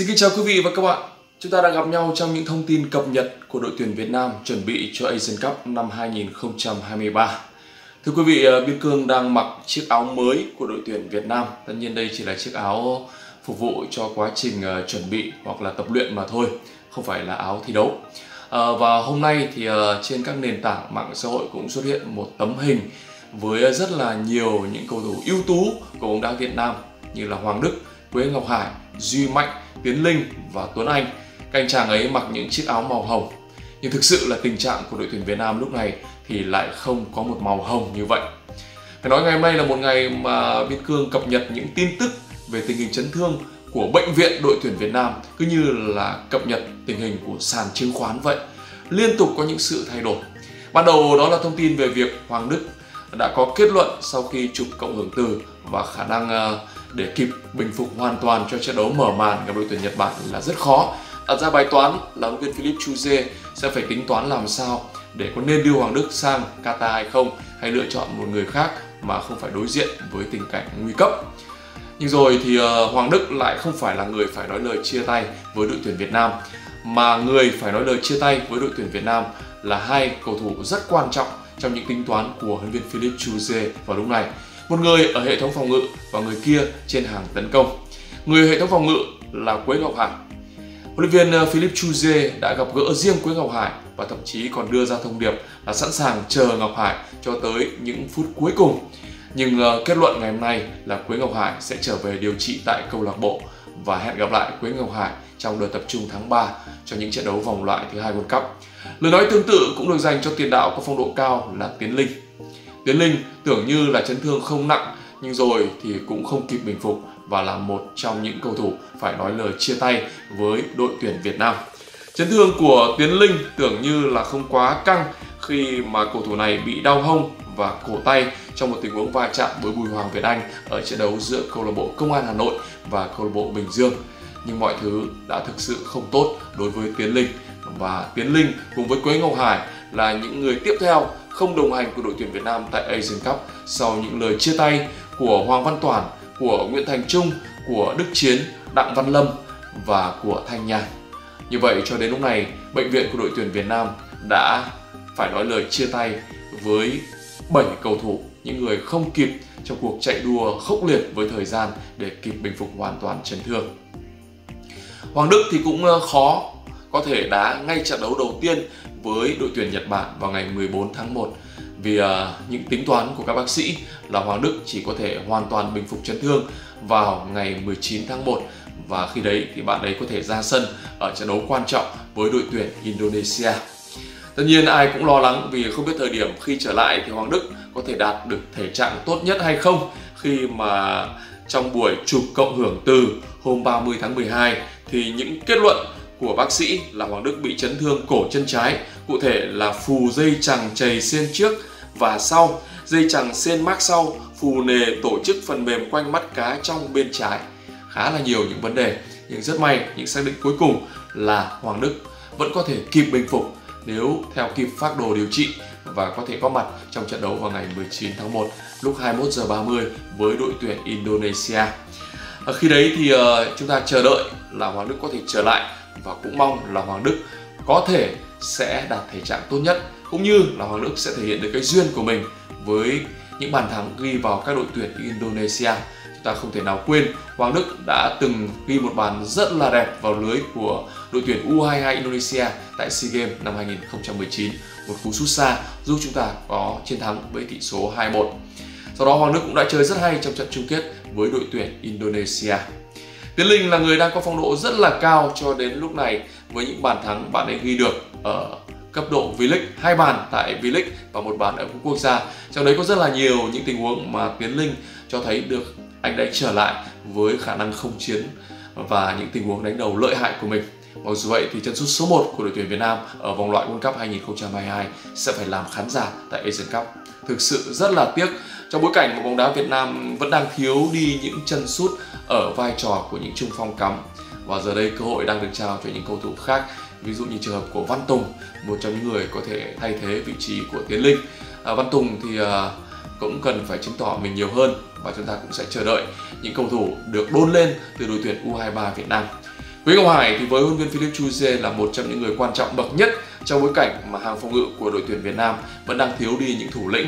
Xin kính chào quý vị và các bạn. Chúng ta đang gặp nhau trong những thông tin cập nhật của đội tuyển Việt Nam chuẩn bị cho Asian Cup năm 2023. Thưa quý vị, ờ, Biên Cương đang mặc chiếc áo mới của đội tuyển Việt Nam. Tất nhiên đây chỉ là chiếc áo phục vụ cho quá trình ờ, chuẩn bị hoặc là tập luyện mà thôi, không phải là áo thi đấu. À, và hôm nay thì trên các nền tảng mạng xã hội cũng xuất hiện một tấm hình với rất là nhiều những cầu thủ ưu tú của bóng đá Việt Nam như là Hoàng Đức, Quế Ngọc Hải, Duy Mạnh, Tiến Linh và Tuấn Anh. Các anh chàng ấy mặc những chiếc áo màu hồng. Nhưng thực sự là tình trạng của đội tuyển Việt Nam lúc này thì lại không có một màu hồng như vậy. Phải nói ngày hôm nay là một ngày mà Biên Cương cập nhật những tin tức về tình hình chấn thương của bệnh viện đội tuyển Việt Nam cứ như là cập nhật tình hình của sàn chứng khoán vậy. Liên tục có những sự thay đổi. Ban đầu đó là thông tin về việc Hoàng Đức đã có kết luận sau khi chụp cộng hưởng từ và khả năng uh, để kịp bình phục hoàn toàn cho trận đấu mở màn gặp đội tuyển Nhật Bản là rất khó. Đặt ra bài toán là huấn viên Philip Chuze sẽ phải tính toán làm sao để có nên đưa Hoàng Đức sang Qatar hay không, hay lựa chọn một người khác mà không phải đối diện với tình cảnh nguy cấp. Nhưng rồi thì ờ, Hoàng Đức lại không phải là người phải nói lời chia tay với đội tuyển Việt Nam, mà người phải nói lời chia tay với đội tuyển Việt Nam là hai cầu thủ rất quan trọng trong những tính toán của huấn viên Philip Chuze vào lúc này. Một người ở hệ thống phòng ngự và người kia trên hàng tấn công. Người hệ thống phòng ngự là Quế Ngọc Hải. Huấn luyện viên ờ, Philip Chuze đã gặp gỡ riêng Quế Ngọc Hải và thậm chí còn đưa ra thông điệp là sẵn sàng chờ Ngọc Hải cho tới những phút cuối cùng. Nhưng ờ, kết luận ngày hôm nay là Quế Ngọc Hải sẽ trở về điều trị tại câu lạc bộ và hẹn gặp lại Quế Ngọc Hải trong đợt tập trung tháng 3 cho những trận đấu vòng loại thứ hai World Cup. Lời nói tương tự cũng được dành cho tiền đạo có phong độ cao là Tiến Linh. Tiến Linh tưởng như là chấn thương không nặng, nhưng rồi thì cũng không kịp bình phục và là một trong những cầu thủ phải nói lời chia tay với đội tuyển Việt Nam. Chấn thương của Tiến Linh tưởng như là không quá căng khi mà cầu thủ này bị đau hông và cổ tay trong một tình huống va chạm với Bùi Hoàng Việt Anh ở trận đấu giữa câu lạc bộ Công an Hà Nội và câu lạc bộ Bình Dương. Nhưng mọi thứ đã thực sự không tốt đối với Tiến Linh và Tiến Linh cùng với Quế Ngọc Hải là những người tiếp theo không đồng hành của đội tuyển Việt Nam tại Asian Cup sau những lời chia tay của Hoàng Văn Toản, của Nguyễn Thành Trung, của Đức Chiến, Đặng Văn Lâm và của Thanh Nhàn. Như vậy cho đến lúc này, bệnh viện của đội tuyển Việt Nam đã phải nói lời chia tay với 7 cầu thủ, những người không kịp trong cuộc chạy đua khốc liệt với thời gian để kịp bình phục hoàn toàn chấn thương. Hoàng Đức thì cũng ờ, khó có thể đá ngay trận đấu đầu tiên với đội tuyển Nhật Bản vào ngày 14 tháng 1 vì uh, những tính toán của các bác sĩ là Hoàng Đức chỉ có thể hoàn toàn bình phục chấn thương vào ngày 19 tháng 1 và khi đấy thì bạn ấy có thể ra sân ở trận đấu quan trọng với đội tuyển Indonesia. Tất nhiên ai cũng lo lắng vì không biết thời điểm khi trở lại thì Hoàng Đức có thể đạt được thể trạng tốt nhất hay không khi mà trong buổi chụp cộng hưởng từ hôm 30 tháng 12 thì những kết luận của bác sĩ là Hoàng Đức bị chấn thương cổ chân trái, cụ thể là phù dây chằng chày sen trước và sau, dây chằng sen mác sau, phù nề tổ chức phần mềm quanh mắt cá trong bên trái. Khá là nhiều những vấn đề, nhưng rất may những xác định cuối cùng là Hoàng Đức vẫn có thể kịp bình phục nếu theo kịp phác đồ điều trị và có thể có mặt trong trận đấu vào ngày 19 tháng 1 lúc 21 giờ 30 với đội tuyển Indonesia. Ở khi đấy thì uh, chúng ta chờ đợi là Hoàng Đức có thể trở lại và cũng mong là Hoàng Đức có thể sẽ đạt thể trạng tốt nhất, cũng như là Hoàng Đức sẽ thể hiện được cái duyên của mình với những bàn thắng ghi vào các đội tuyển Indonesia. Chúng ta không thể nào quên, Hoàng Đức đã từng ghi một bàn rất là đẹp vào lưới của đội tuyển U22 Indonesia tại SEA Games năm 2019. Một cú sút xa giúp chúng ta có chiến thắng với tỷ số 2-1. Sau đó, Hoàng Đức cũng đã chơi rất hay trong trận chung kết với đội tuyển Indonesia. Tiến Linh là người đang có phong độ rất là cao cho đến lúc này với những bàn thắng bạn ấy ghi được ở cấp độ V-League, hai bàn tại V-League và một bàn ở cúp quốc gia. Trong đấy có rất là nhiều những tình huống mà Tiến Linh cho thấy được anh đã trở lại với khả năng không chiến và những tình huống đánh đầu lợi hại của mình. Mặc dù vậy thì chân sút số 1 của đội tuyển Việt Nam ở vòng loại World Cup 2022 sẽ phải làm khán giả tại Asian Cup. Thực sự rất là tiếc. Trong bối cảnh mà bóng đá Việt Nam vẫn đang thiếu đi những chân sút ở vai trò của những trung phong cắm. Và giờ đây cơ hội đang được trao cho những cầu thủ khác ví dụ như trường hợp của Văn Tùng một trong những người có thể thay thế vị trí của Tiến Linh. À, Văn Tùng thì à, cũng cần phải chứng tỏ mình nhiều hơn và chúng ta cũng sẽ chờ đợi những cầu thủ được đôn lên từ đội tuyển U23 Việt Nam. Quế Ngọc Hải thì với huấn luyện viên Philip Chuze là một trong những người quan trọng bậc nhất trong bối cảnh mà hàng phòng ngự của đội tuyển Việt Nam vẫn đang thiếu đi những thủ lĩnh.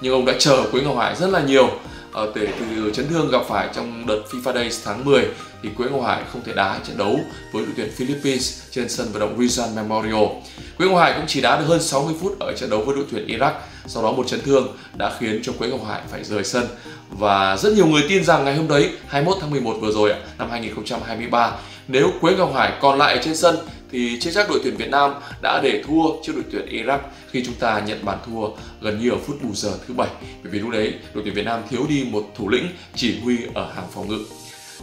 Nhưng ông đã chờ Quế Ngọc Hải rất là nhiều ờ, ở từ, từ chấn thương gặp phải trong đợt FIFA Days tháng 10 thì Quế Ngọc Hải không thể đá trận đấu với đội tuyển Philippines trên sân vận động Rizal Memorial. Quế Ngọc Hải cũng chỉ đá được hơn 60 phút ở trận đấu với đội tuyển Iraq. Sau đó một chấn thương đã khiến cho Quế Ngọc Hải phải rời sân và rất nhiều người tin rằng ngày hôm đấy 21 tháng 11 vừa rồi năm 2023 nếu Quế Ngọc Hải còn lại trên sân thì chưa chắc đội tuyển Việt Nam đã để thua trước đội tuyển Iraq khi chúng ta nhận bàn thua gần như ở phút bù giờ thứ bảy. Bởi vì lúc đấy đội tuyển Việt Nam thiếu đi một thủ lĩnh chỉ huy ở hàng phòng ngự.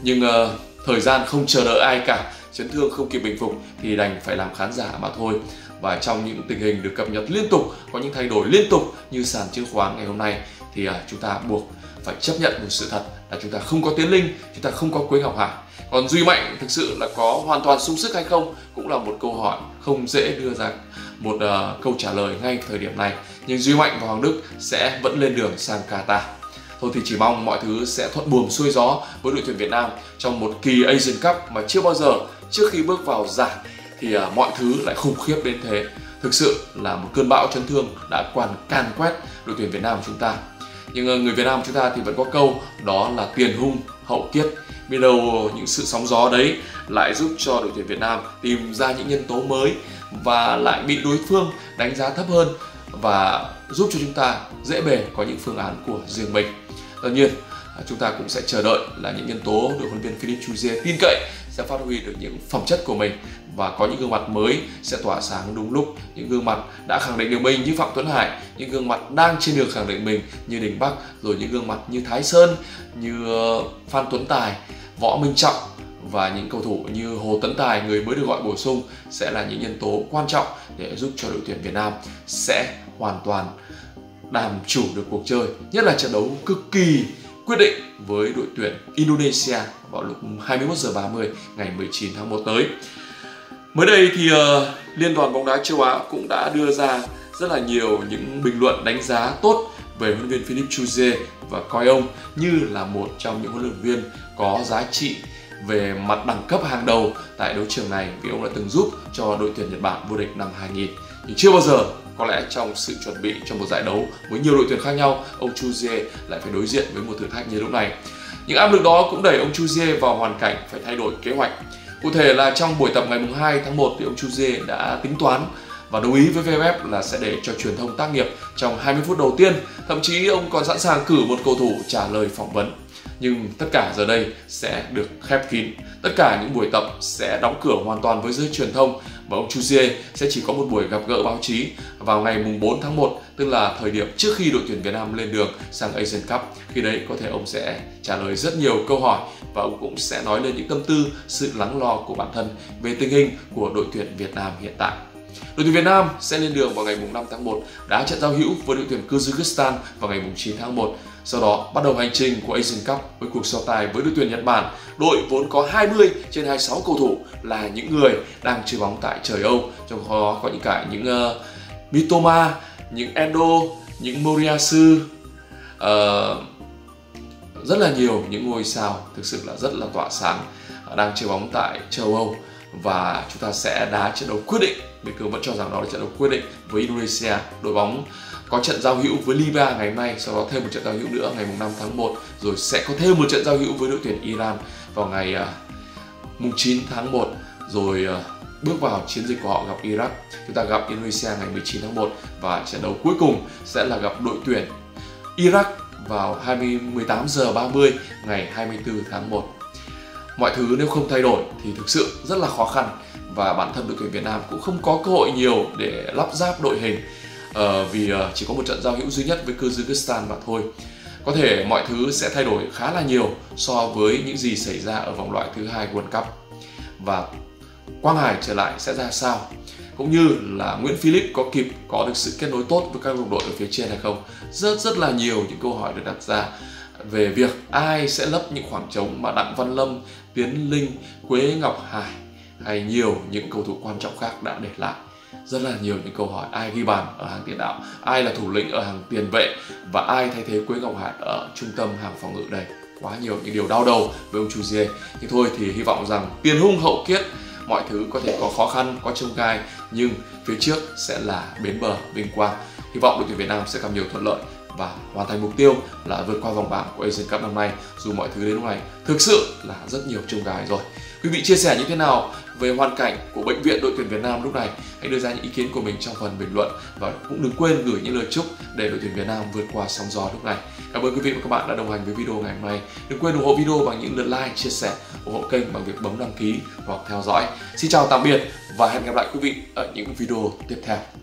Nhưng uh, thời gian không chờ đợi ai cả chấn thương không kịp bình phục thì đành phải làm khán giả mà thôi. Và trong những tình hình được cập nhật liên tục có những thay đổi liên tục như sàn chứng khoán ngày hôm nay thì uh, chúng ta buộc phải chấp nhận một sự thật là chúng ta không có tiến linh chúng ta không có quế ngọc hải còn duy mạnh thực sự là có hoàn toàn sung sức hay không cũng là một câu hỏi không dễ đưa ra một uh, câu trả lời ngay thời điểm này. Nhưng duy mạnh và hoàng đức sẽ vẫn lên đường sang qatar. Thôi thì chỉ mong mọi thứ sẽ thuận buồm xuôi gió với đội tuyển việt nam trong một kỳ asian cup mà chưa bao giờ trước khi bước vào giải thì uh, mọi thứ lại khủng khiếp đến thế. Thực sự là một cơn bão chấn thương đã quan can quét đội tuyển việt nam của chúng ta. Nhưng uh, người việt nam chúng ta thì vẫn có câu đó là tiền hung hậu kiết biết đâu những sự sóng gió đấy lại giúp cho đội tuyển Việt Nam tìm ra những nhân tố mới và lại bị đối phương đánh giá thấp hơn và giúp cho chúng ta dễ bề có những phương án của riêng mình. Tất nhiên, chúng ta cũng sẽ chờ đợi là những nhân tố được huấn luyện viên Philip Chuzier tin cậy sẽ phát huy được những phẩm chất của mình và có những gương mặt mới sẽ tỏa sáng đúng lúc những gương mặt đã khẳng định được mình như phạm tuấn hải những gương mặt đang trên đường khẳng định mình như đình bắc rồi những gương mặt như thái sơn như phan tuấn tài võ minh trọng và những cầu thủ như Hồ Tấn Tài người mới được gọi bổ sung sẽ là những nhân tố quan trọng để giúp cho đội tuyển Việt Nam sẽ hoàn toàn đảm chủ được cuộc chơi nhất là trận đấu cực kỳ quyết định với đội tuyển Indonesia vào lúc 21 giờ 30 ngày 19 tháng 1 tới. Mới đây thì uh, Liên đoàn bóng đá châu Á cũng đã đưa ra rất là nhiều những bình luận đánh giá tốt về huấn luyện viên Philip Chuze và coi ông như là một trong những huấn luyện viên có giá trị về mặt đẳng cấp hàng đầu tại đấu trường này vì ông đã từng giúp cho đội tuyển Nhật Bản vô địch năm 2000. Nhưng chưa bao giờ có lẽ trong sự chuẩn bị cho một giải đấu với nhiều đội tuyển khác nhau, ông Chuze lại phải đối diện với một thử thách như lúc này. Những áp lực đó cũng đẩy ông Chuze vào hoàn cảnh phải thay đổi kế hoạch. Cụ thể là trong buổi tập ngày 2 tháng 1 thì ông Chuze đã tính toán và đồng ý với VFF là sẽ để cho truyền thông tác nghiệp trong 20 phút đầu tiên. Thậm chí ông còn sẵn sàng cử một cầu thủ trả lời phỏng vấn. Nhưng tất cả giờ đây sẽ được khép kín. Tất cả những buổi tập sẽ đóng cửa hoàn toàn với giới truyền thông và ông Chuzier sẽ chỉ có một buổi gặp gỡ báo chí vào ngày mùng 4 tháng 1, tức là thời điểm trước khi đội tuyển Việt Nam lên đường sang Asian Cup. Khi đấy có thể ông sẽ trả lời rất nhiều câu hỏi và ông cũng sẽ nói lên những tâm tư, sự lắng lo của bản thân về tình hình của đội tuyển Việt Nam hiện tại. Đội tuyển Việt Nam sẽ lên đường vào ngày 5 tháng 1 đá trận giao hữu với đội tuyển Kyrgyzstan vào ngày 9 tháng 1. Sau đó bắt đầu hành trình của Asian Cup với cuộc so tài với đội tuyển Nhật Bản. Đội vốn có 20 trên 26 cầu thủ là những người đang chơi bóng tại trời Âu, trong đó có những cả những uh, Mitoma, những Endo, những Moriyasu, uh, rất là nhiều những ngôi sao thực sự là rất là tỏa sáng ờ, đang chơi bóng tại châu Âu và chúng ta sẽ đá trận đấu quyết định Bình Cường vẫn cho rằng đó là trận đấu quyết định với Indonesia đội bóng có trận giao hữu với Libya ngày hôm nay, sau đó thêm một trận giao hữu nữa ngày 5 tháng 1 rồi sẽ có thêm một trận giao hữu với đội tuyển Iran vào ngày à, mùng 9 tháng 1 rồi à, bước vào chiến dịch của họ gặp Iraq. Chúng ta gặp Indonesia ngày 19 tháng 1 và trận đấu cuối cùng sẽ là gặp đội tuyển Iraq vào 20 18 giờ 30 ngày 24 tháng 1 mọi thứ nếu không thay đổi thì thực sự rất là khó khăn và bản thân đội tuyển Việt Nam cũng không có cơ hội nhiều để lắp ráp đội hình uh, vì uh, chỉ có một trận giao hữu duy nhất với Kyrgyzstan mà thôi. Có thể mọi thứ sẽ thay đổi khá là nhiều so với những gì xảy ra ở vòng loại thứ hai World Cup. Và Quang Hải trở lại sẽ ra sao? Cũng như là Nguyễn Philip có kịp có được sự kết nối tốt với các đồng đội ở phía trên hay không? Rất rất là nhiều những câu hỏi được đặt ra về việc ai sẽ lấp những khoảng trống mà Đặng Văn Lâm, Tiến Linh, Quế Ngọc Hải hay nhiều những cầu thủ quan trọng khác đã để lại. Rất là nhiều những câu hỏi ai ghi bàn ở hàng tiền đạo, ai là thủ lĩnh ở hàng tiền vệ và ai thay thế Quế Ngọc Hải ở trung tâm hàng phòng ngự đây. Quá nhiều những điều đau đầu với ông Chuzier nhưng thôi thì hy vọng rằng tiền hung hậu kiết, mọi thứ có thể có khó khăn, có trông gai, nhưng phía trước sẽ là bến bờ, vinh quang. Hy vọng đội tuyển Việt Nam sẽ gặp nhiều thuận lợi và hoàn thành mục tiêu là vượt qua vòng bảng của Asian Cup năm nay. Dù mọi thứ đến lúc này thực sự là rất nhiều trông gai rồi quý vị chia sẻ như thế nào về hoàn cảnh của bệnh viện đội tuyển Việt Nam lúc này? Hãy đưa ra những ý kiến của mình trong phần bình luận và cũng đừng quên gửi những lời chúc để đội tuyển Việt Nam vượt qua sóng gió lúc này. Cảm ơn quý vị và các bạn đã đồng hành với video ngày hôm nay. Đừng quên ủng hộ video bằng những lượt like, chia sẻ, ủng hộ kênh bằng việc bấm đăng ký hoặc theo dõi. Xin chào tạm biệt và hẹn gặp lại quý vị ở những video tiếp theo.